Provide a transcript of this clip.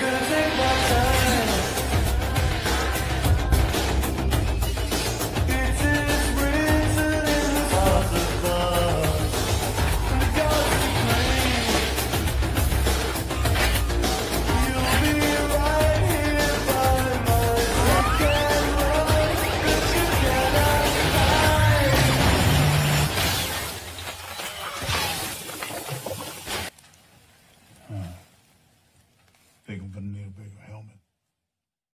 gonna take Bacon, vanilla bacon,